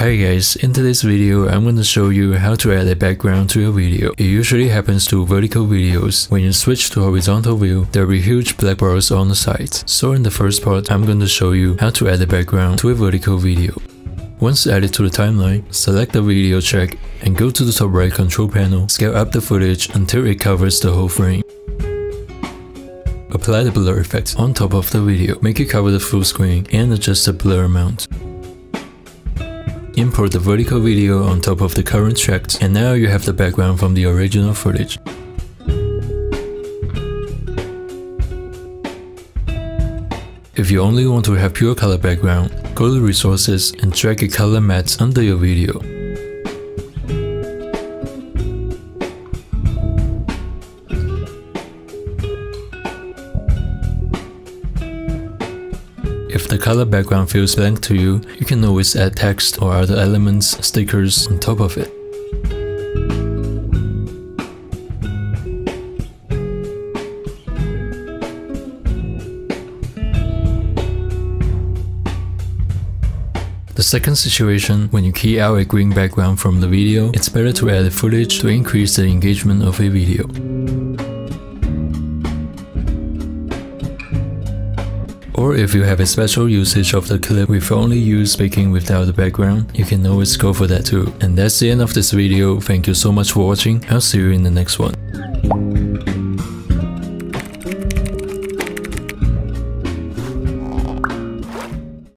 Hi guys, in today's video I'm going to show you how to add a background to your video. It usually happens to vertical videos. When you switch to horizontal view, there will be huge black bars on the sides. So in the first part, I'm going to show you how to add a background to a vertical video. Once added to the timeline, select the video track and go to the top right control panel, scale up the footage until it covers the whole frame. Apply the blur effect on top of the video, make it cover the full screen and adjust the blur amount. Import the vertical video on top of the current track and now you have the background from the original footage. If you only want to have pure color background, go to resources and drag a color matte under your video. If the color background feels blank to you, you can always add text or other elements, stickers on top of it. The second situation, when you key out a green background from the video, it's better to add footage to increase the engagement of a video. Or if you have a special usage of the clip with only you speaking without the background, you can always go for that too. And that's the end of this video, thank you so much for watching, I'll see you in the next one.